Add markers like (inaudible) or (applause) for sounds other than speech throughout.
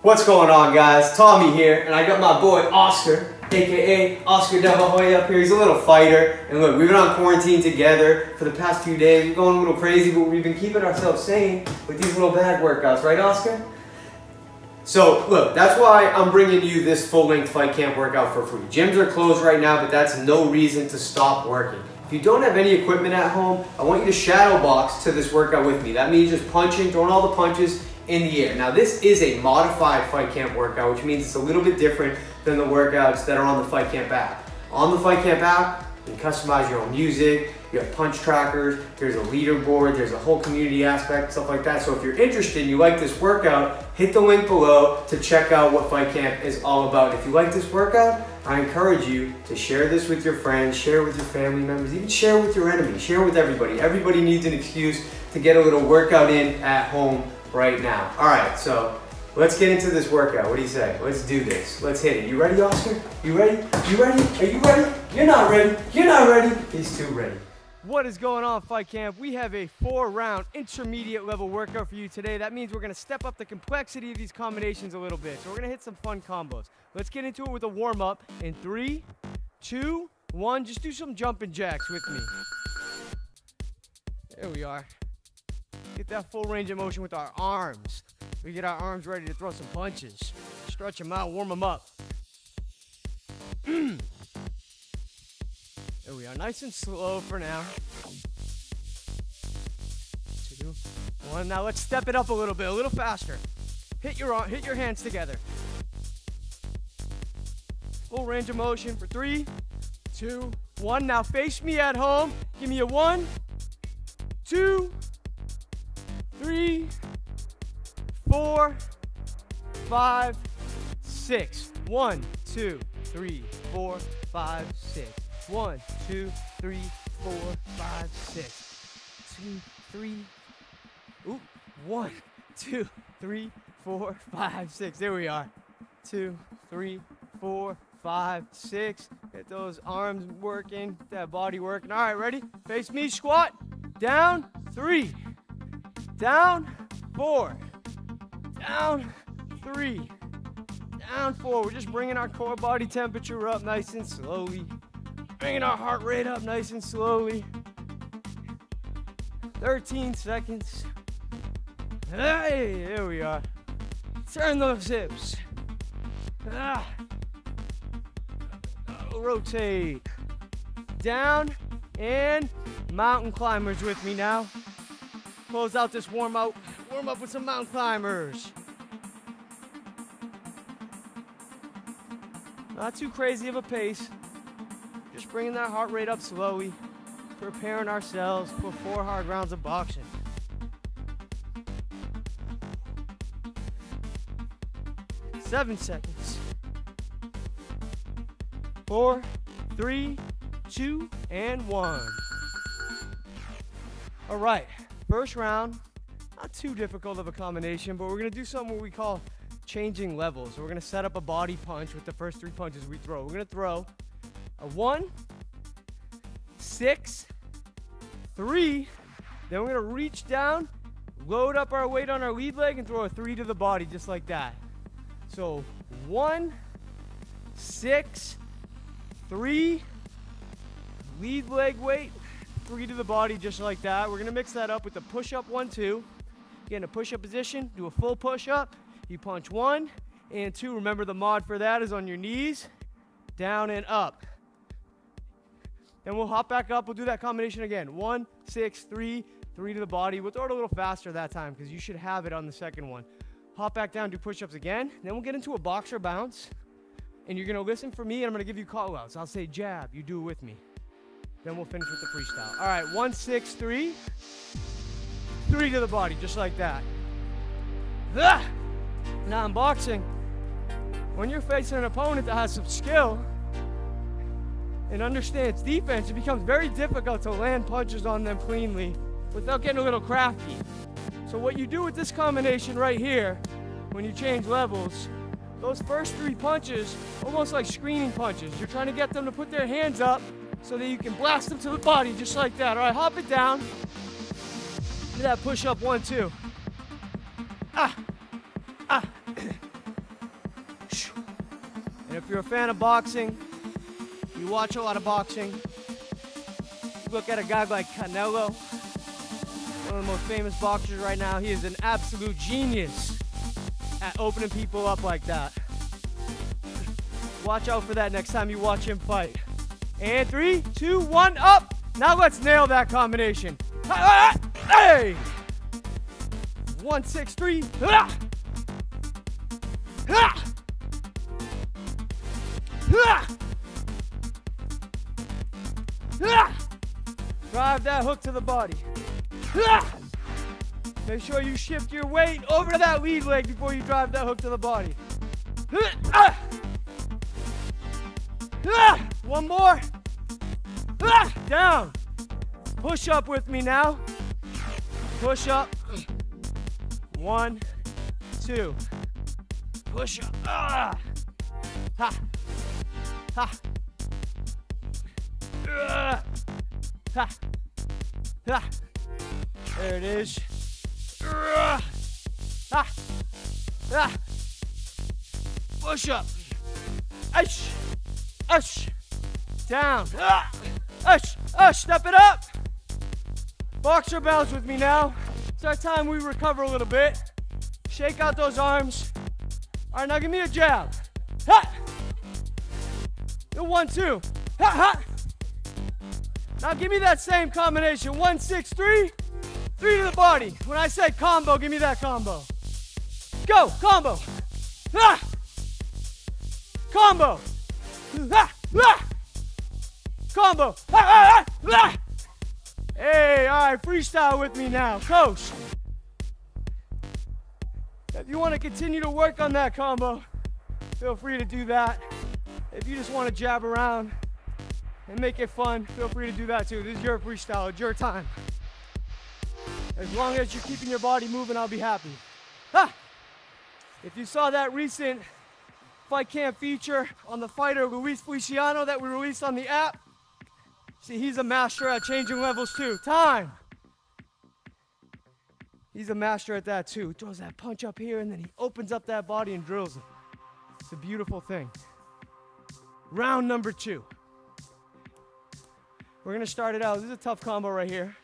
What's going on guys? Tommy here, and I got my boy Oscar, aka Oscar De La Hoya up here. He's a little fighter, and look, we've been on quarantine together for the past few days. We're going a little crazy, but we've been keeping ourselves sane with these little bag workouts, right Oscar? So look, that's why I'm bringing you this full-length fight camp workout for free. Gyms are closed right now, but that's no reason to stop working. If you don't have any equipment at home, I want you to shadow box to this workout with me. That means just punching, throwing all the punches in the air. Now this is a modified Fight Camp workout, which means it's a little bit different than the workouts that are on the Fight Camp app. On the Fight Camp app, you can customize your own music, you have punch trackers, there's a leaderboard, there's a whole community aspect, stuff like that. So if you're interested and you like this workout, hit the link below to check out what Fight Camp is all about. If you like this workout, I encourage you to share this with your friends, share with your family members, even share with your enemies, share with everybody. Everybody needs an excuse to get a little workout in at home right now. All right, so let's get into this workout. What do you say? Let's do this. Let's hit it. You ready, Oscar? You ready? You ready? Are you ready? You're not ready. You're not ready. He's too ready. What is going on, Fight Camp? We have a four round intermediate level workout for you today. That means we're gonna step up the complexity of these combinations a little bit. So we're gonna hit some fun combos. Let's get into it with a warm up in three, two, one. Just do some jumping jacks with me. There we are. Get that full range of motion with our arms. We get our arms ready to throw some punches. Stretch them out, warm them up. (clears throat) There we are, nice and slow for now. Two, one. Now let's step it up a little bit, a little faster. Hit your hit your hands together. Full range of motion for three, two, one. Now face me at home. Give me a one, two, three, four, five, six. One, two, three, four, five, six. One, two, three, four, five, six. Two, three. Ooh, one, two, three, four, five, six. There we are. Two, three, four, five, six. Get those arms working, Get that body working. All right, ready? Face me, squat. Down, three. Down, four. Down, three. Down, four. We're just bringing our core body temperature up nice and slowly. Bringing our heart rate up nice and slowly. 13 seconds. Hey, there we are. Turn those hips. Ah. Rotate. Down and mountain climbers with me now. Close out this warm up, Warm up with some mountain climbers. Not too crazy of a pace. Just bringing that heart rate up slowly, preparing ourselves for four hard rounds of boxing. Seven seconds. Four, three, two, and one. All right, first round, not too difficult of a combination, but we're gonna do something we call changing levels. We're gonna set up a body punch with the first three punches we throw. We're gonna throw a one, six, three. Then we're gonna reach down, load up our weight on our lead leg, and throw a three to the body just like that. So one, six, three, lead leg weight, three to the body just like that. We're gonna mix that up with the push-up one, two. Get in a push-up position, do a full push-up. You punch one and two. Remember the mod for that is on your knees, down and up. Then we'll hop back up. We'll do that combination again. One, six, three, three to the body. We'll throw it a little faster that time because you should have it on the second one. Hop back down, do push-ups again. Then we'll get into a boxer bounce. And you're gonna listen for me and I'm gonna give you call outs. I'll say jab, you do it with me. Then we'll finish with the freestyle. All right, one, six, three. Three to the body, just like that. Now in boxing, when you're facing an opponent that has some skill, and understands defense, it becomes very difficult to land punches on them cleanly without getting a little crafty. So what you do with this combination right here, when you change levels, those first three punches, almost like screening punches. You're trying to get them to put their hands up so that you can blast them to the body just like that. All right, hop it down. Do that push up one, two. Ah, ah. (clears throat) And if you're a fan of boxing, you watch a lot of boxing, you look at a guy like Canelo, one of the most famous boxers right now. He is an absolute genius at opening people up like that. (clears throat) Watch out for that next time you watch him fight. And three, two, one, up. Now let's nail that combination. Hey! One, six, three. Drive that hook to the body. Make sure you shift your weight over to that lead leg before you drive that hook to the body. One more. Ah! Down. Push up with me now. Push up. One, two. Push up. Ah! Ha. Ha. Ah! Ha. Ha. There it is. Ah! Ah! Ah! Push up. Ash. Ash. Down. Ah! Ash. Ash. Step it up. Boxer bounce with me now. It's our time we recover a little bit. Shake out those arms. All right, now give me a jab. Ha! The one, two. Ha, ha. Now give me that same combination. One, six, three. Three to the body. When I say combo, give me that combo. Go, combo. Ah! Combo. Ah! Ah! Combo. Hey, all right, freestyle with me now. Coach. If you want to continue to work on that combo, feel free to do that. If you just want to jab around and make it fun, feel free to do that too. This is your freestyle, it's your time. As long as you're keeping your body moving, I'll be happy. Ha! If you saw that recent fight camp feature on the fighter Luis Feliciano that we released on the app, see, he's a master at changing levels too. Time! He's a master at that too. Throws that punch up here and then he opens up that body and drills it. It's a beautiful thing. Round number two. We're gonna start it out. This is a tough combo right here.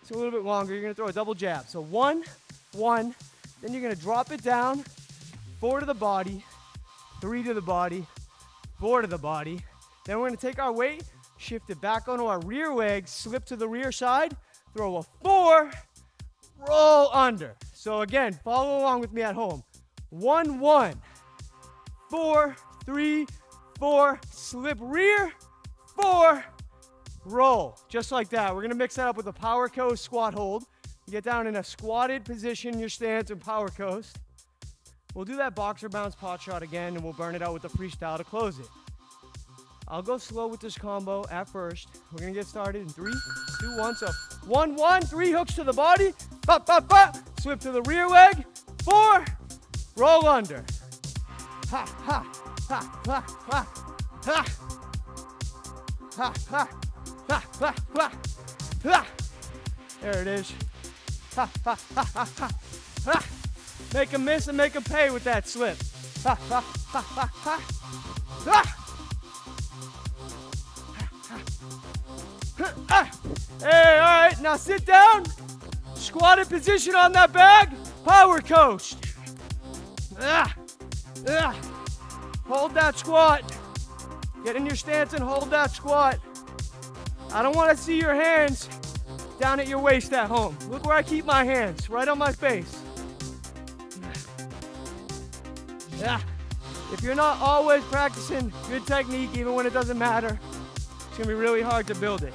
It's a little bit longer. You're gonna throw a double jab. So one, one, then you're gonna drop it down, four to the body, three to the body, four to the body. Then we're gonna take our weight, shift it back onto our rear leg, slip to the rear side, throw a four, roll under. So again, follow along with me at home. One, one, four, three, four, slip rear, four, roll. Just like that. We're gonna mix that up with a power coast squat hold. You get down in a squatted position your stance and power coast. We'll do that boxer bounce pot shot again and we'll burn it out with the freestyle to close it. I'll go slow with this combo at first. We're gonna get started in three, two, one. So one, one, three hooks to the body, bop, bop, bop, slip to the rear leg, four, roll under. Ha, ha, ha, ha, ha, ha. Ha, ha, ha, ha, ha, ha. There it is. Ha, ha, ha, ha, ha, ha. Make a miss and make a pay with that slip. Ha, ha, ha, ha, ha, ha. Hey, all right, now sit down. Squatted position on that bag. Power coast. Ah. Ah. Hold that squat. Get in your stance and hold that squat. I don't want to see your hands down at your waist at home. Look where I keep my hands, right on my face. Yeah. If you're not always practicing good technique, even when it doesn't matter, it's gonna be really hard to build it.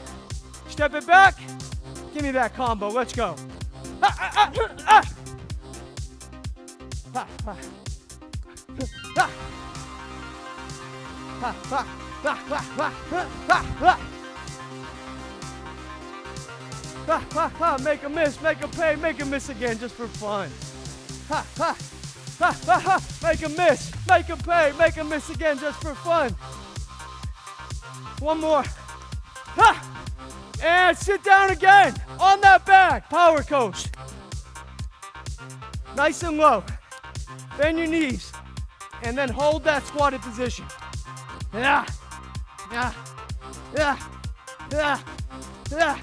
Step it back. Give me that combo. Let's go. Ah, ah, ah. Ha, ha, ha, make a miss, make a pay, make a miss again just for fun. Ha, ha, ha, ha, ha, make a miss, make a pay, make a miss again just for fun. One more. Ha! And sit down again on that back, power coast. Nice and low. Bend your knees and then hold that squatted position. Yeah. Yeah. Yeah. Yeah. Yeah.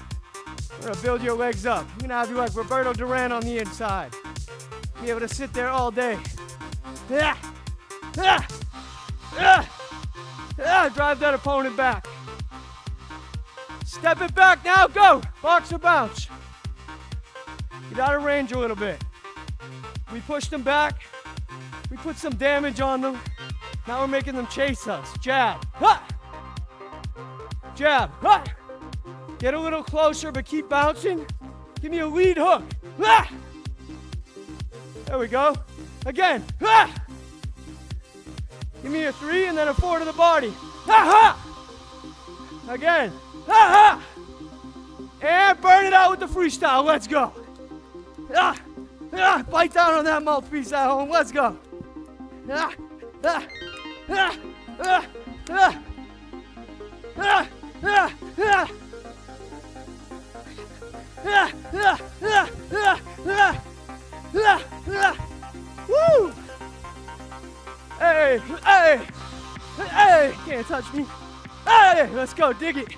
We're gonna build your legs up. You're gonna have you like Roberto Duran on the inside. Be able to sit there all day. Yeah. Yeah. Yeah. Yeah. Drive that opponent back. Step it back now. Go. Boxer bounce. Get out of range a little bit. We pushed them back. We put some damage on them. Now we're making them chase us. Jab. Ha! Jab. Ha! Get a little closer, but keep bouncing. Give me a lead hook. Ha! There we go. Again. Ha! Give me a three and then a four to the body. Ha ha! Again. Ha ha! And burn it out with the freestyle. Let's go. Ah, ah, bite down on that mouthpiece at home. Let's go. Ah, ah, ah, ah, ah, ah, ah, ah. Ah, ah, ah, ah, ah, ah, ah. Woo! Hey, hey, hey, can't touch me. Hey, let's go, dig it.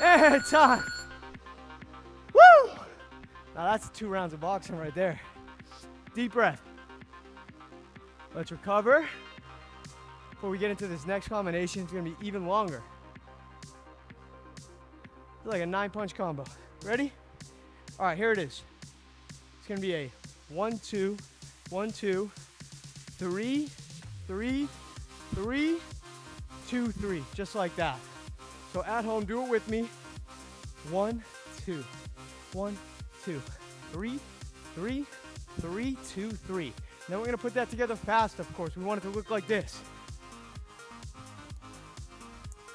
And time. Woo! Now that's two rounds of boxing right there. Deep breath. Let's recover. Before we get into this next combination, it's gonna be even longer. It's like a nine punch combo. Ready? All right, here it is. It's gonna be a one, two, one, two, three, three, three, two, three, just like that. So at home, do it with me. One, two, one, two, three, three, three, two, three. Now we're gonna put that together fast, of course. We want it to look like this.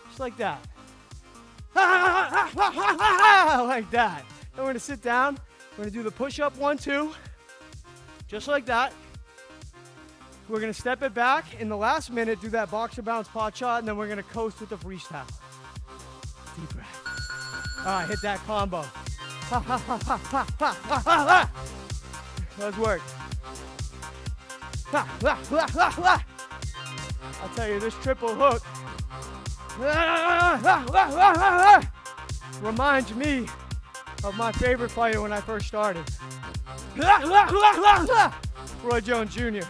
Just like that. (laughs) like that. Then we're gonna sit down. We're gonna do the push-up one, two. Just like that. We're gonna step it back. In the last minute, do that boxer bounce pot shot, and then we're gonna coast with the freestyle. All right, hit that combo. Let's work. I'll tell you, this triple hook reminds me of my favorite fighter when I first started. Roy Jones Jr. You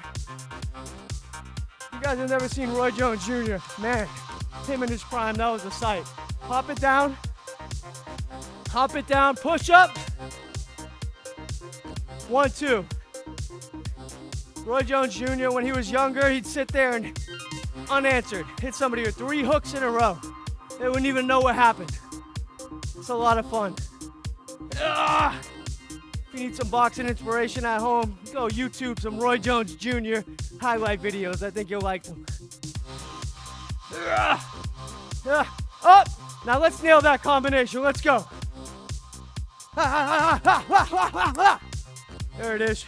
guys have never seen Roy Jones Jr. Man, him in his prime, that was a sight. Hop it down. Hop it down. Push up. One, two. Roy Jones Jr., when he was younger, he'd sit there and unanswered, hit somebody with three hooks in a row. They wouldn't even know what happened. It's a lot of fun. Ugh. If you need some boxing inspiration at home, go YouTube some Roy Jones Jr. highlight videos. I think you'll like them. Ugh. Ugh. Up! Now let's nail that combination. Let's go. There it is.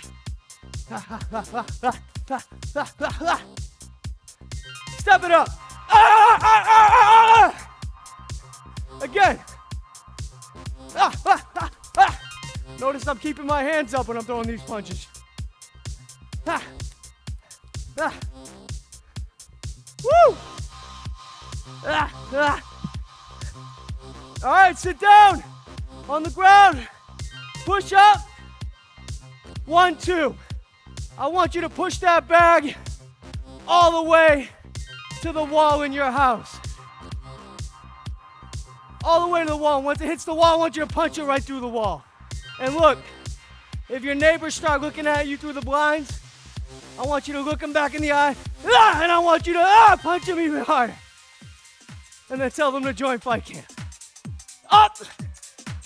Step it up. Again. Notice I'm keeping my hands up when I'm throwing these punches. Woo! All right, sit down on the ground. Push up. One, two. I want you to push that bag all the way to the wall in your house. All the way to the wall. Once it hits the wall, I want you to punch it right through the wall. And look, if your neighbors start looking at you through the blinds, I want you to look them back in the eye, ah, and I want you to ah, punch them even harder. And then tell them to join fight camp. Up!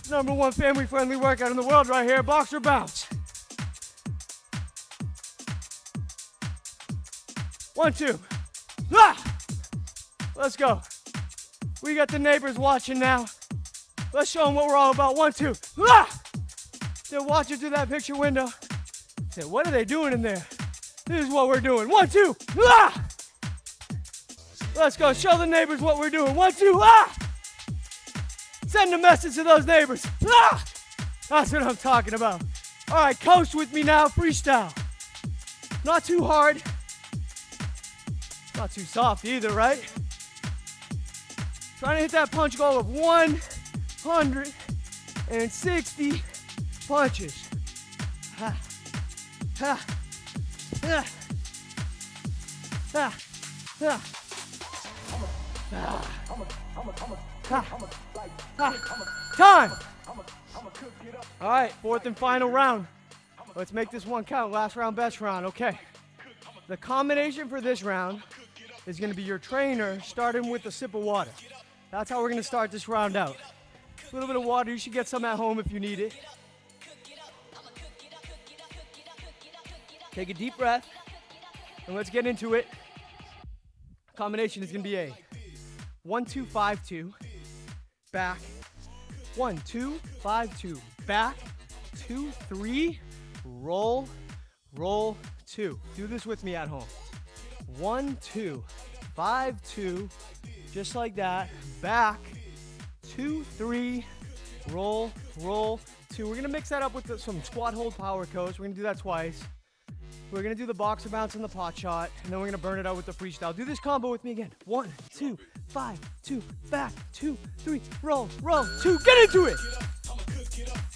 Number one family friendly workout in the world right here, boxer bounce. One, two. Ah! Let's go. We got the neighbors watching now. Let's show them what we're all about. One, two. Ah! They're watching through that picture window. Say, what are they doing in there? This is what we're doing. One, two. Ah! Let's go. Show the neighbors what we're doing. One, two. Ah! Send a message to those neighbors. Ah! That's what I'm talking about. All right, coast with me now. Freestyle. Not too hard. Not too soft either, right? Trying to hit that punch goal of 160 punches. Ha. Ha. Ha. Ha. Ha. Ha. Ha. Time! All right, fourth and final round. Let's make this one count. Last round, best round. Okay. The combination for this round is going to be your trainer starting with a sip of water. That's how we're going to start this round out. A little bit of water. You should get some at home if you need it. Take a deep breath and let's get into it. Combination is going to be a one, two, five, two, back, one, two, five, two, back, two, three, roll, roll, two. Do this with me at home. One, two, five, two, just like that. Back, two, three, roll, roll, two. We're gonna mix that up with the, some squat hold power codes. We're gonna do that twice. We're gonna do the boxer bounce and the pot shot, and then we're gonna burn it out with the freestyle. Do this combo with me again. One, two, five, two, back, two, three, roll, roll, two. Get into it!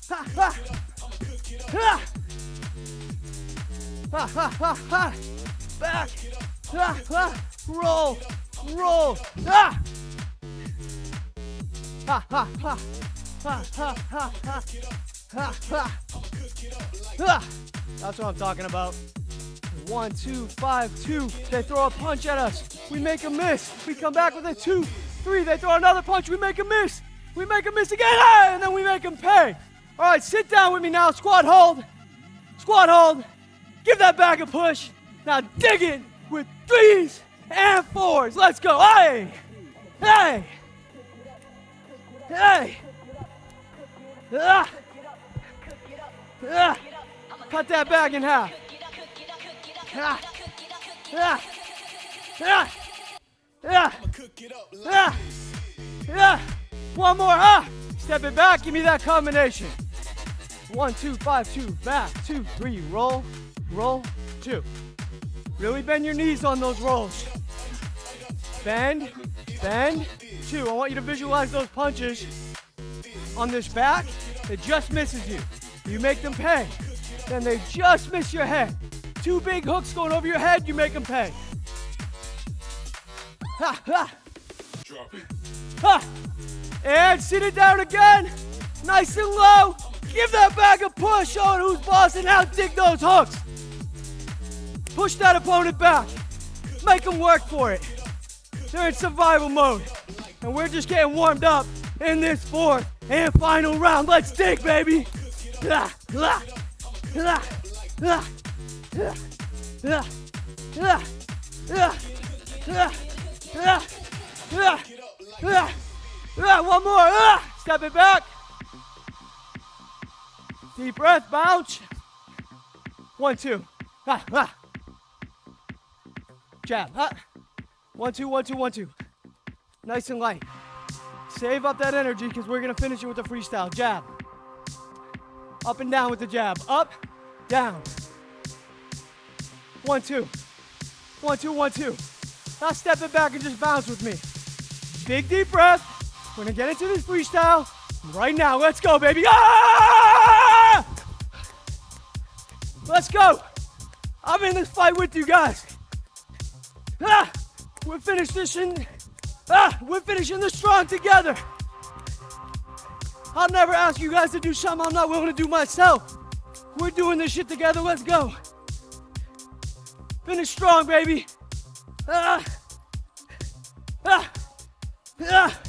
Ha, ha. Ha. Ha, ha, ha. Back. Ha, ha. Roll, roll. Ah! Ha, ha. Ha, ha, ha, ha. Ha, ha. Ha. That's what I'm talking about. One, two, five, two. They throw a punch at us. We make a miss. We come back with a two, three. They throw another punch. We make a miss. We make a miss again. And then we make them pay. All right, sit down with me now. Squat hold. Squat hold. Give that back a push. Now dig it with threes and fours. Let's go. Hey! Hey! Hey! Ah! Ah! Cut that bag in half. Ah! Ah! Ah! Ah! Ah! Ah! One more. Ah! Step it back. Give me that combination. One, two, five, two, back, two, three, roll, roll, two. Really bend your knees on those rolls. Bend, bend, two. I want you to visualize those punches on this back. It just misses you. You make them pay. Then they just miss your head. Two big hooks going over your head, you make them pay. Ha, ha. Drop it. Ha! And sit it down again. Nice and low. Give that bag a push. It who's boss and how dig those hooks. Push that opponent back. Make them work for it. They're in survival mode. And we're just getting warmed up in this fourth and final round. Let's dig, baby. Ah, ah, ah, ah, one more. Ah, step it back. Deep breath, bounce. One, two. Ah, ah. Jab. One, two, one, two, one, two. Nice and light. Save up that energy because we're going to finish it with the freestyle. Jab. Up and down with the jab. Up, down. One, two. One, two, one, two. Now step it back and just bounce with me. Big deep breath. We're gonna get into this freestyle right now. Let's go, baby. Ah! Let's go. I'm in this fight with you guys. Ah! We're finishing. Ah! We're finishing this strong together. I'll never ask you guys to do something I'm not willing to do myself. We're doing this shit together. Let's go. Finish strong, baby. Ah! Ah! Ah!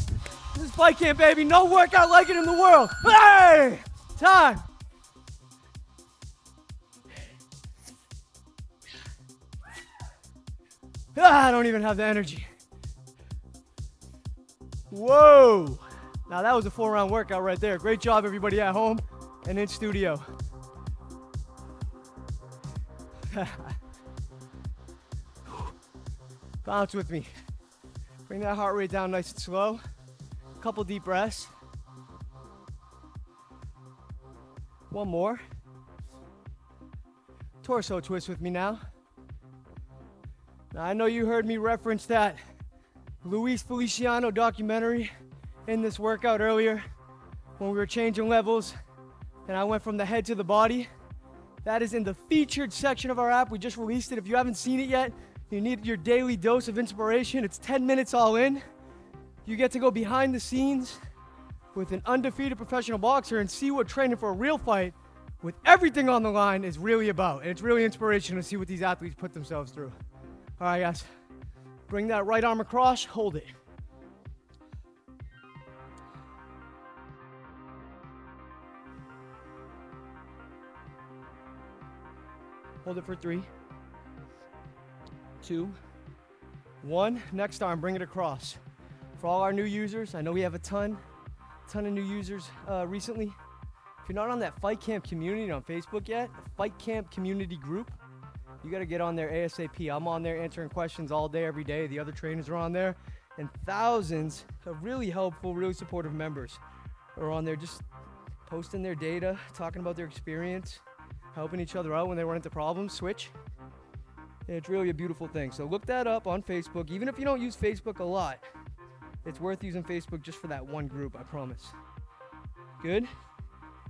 This Fight Camp, baby. No workout like it in the world. Hey! Time. I don't even have the energy. Whoa. Now that was a four round workout right there. Great job, everybody at home and in studio. (laughs) Bounce with me. Bring that heart rate down nice and slow. A Couple deep breaths. One more. Torso twist with me now. Now, I know you heard me reference that Luis Feliciano documentary in this workout earlier when we were changing levels and I went from the head to the body. That is in the featured section of our app. We just released it. If you haven't seen it yet, you need your daily dose of inspiration. It's 10 minutes all in. You get to go behind the scenes with an undefeated professional boxer and see what training for a real fight with everything on the line is really about. And it's really inspirational to see what these athletes put themselves through. All right, guys. Bring that right arm across, hold it. Hold it for three, two, one. Next arm, bring it across. For all our new users, I know we have a ton, ton of new users uh, recently. If you're not on that Fight Camp community on Facebook yet, Fight Camp community group, you got to get on there ASAP. I'm on there answering questions all day, every day. The other trainers are on there, and thousands of really helpful, really supportive members are on there just posting their data, talking about their experience, helping each other out when they run into problems. Switch. It's really a beautiful thing. So look that up on Facebook. Even if you don't use Facebook a lot, it's worth using Facebook just for that one group, I promise. Good.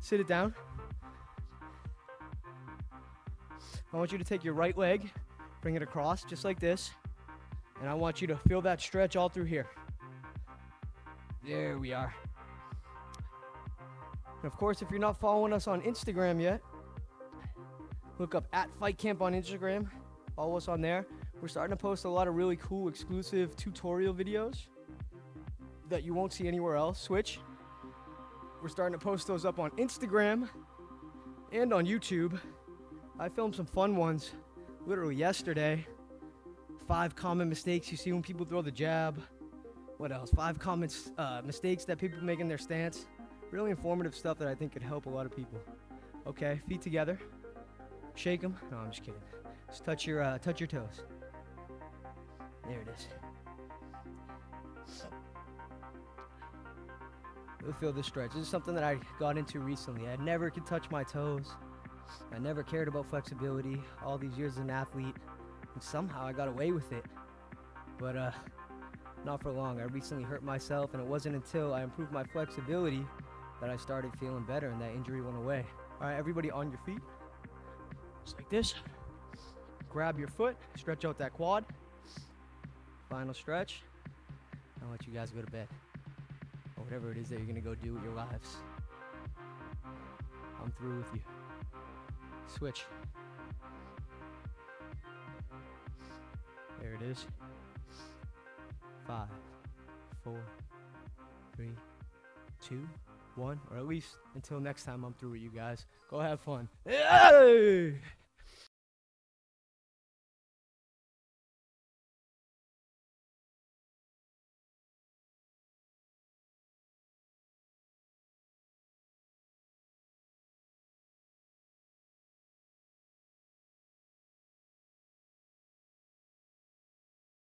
Sit it down. I want you to take your right leg, bring it across just like this, and I want you to feel that stretch all through here. There we are. And of course, if you're not following us on Instagram yet, look up at Fight Camp on Instagram. Follow us on there. We're starting to post a lot of really cool exclusive tutorial videos that you won't see anywhere else. Switch. We're starting to post those up on Instagram and on YouTube. I filmed some fun ones literally yesterday. Five common mistakes you see when people throw the jab. What else? Five common uh, mistakes that people make in their stance. Really informative stuff that I think could help a lot of people. Okay, feet together. Shake them. No, I'm just kidding. Just touch your uh, touch your toes. There it is. You'll feel this stretch. This is something that I got into recently. I never could touch my toes. I never cared about flexibility all these years as an athlete. And somehow I got away with it. But uh, not for long. I recently hurt myself, and it wasn't until I improved my flexibility that I started feeling better and that injury went away. All right, everybody on your feet. Just like this. Grab your foot, stretch out that quad. Final stretch. I'll let you guys go to bed. Or whatever it is that you're gonna go do with your lives. I'm through with you. Switch. There it is. Five, four, three, two, one, or at least until next time I'm through with you guys. Go have fun.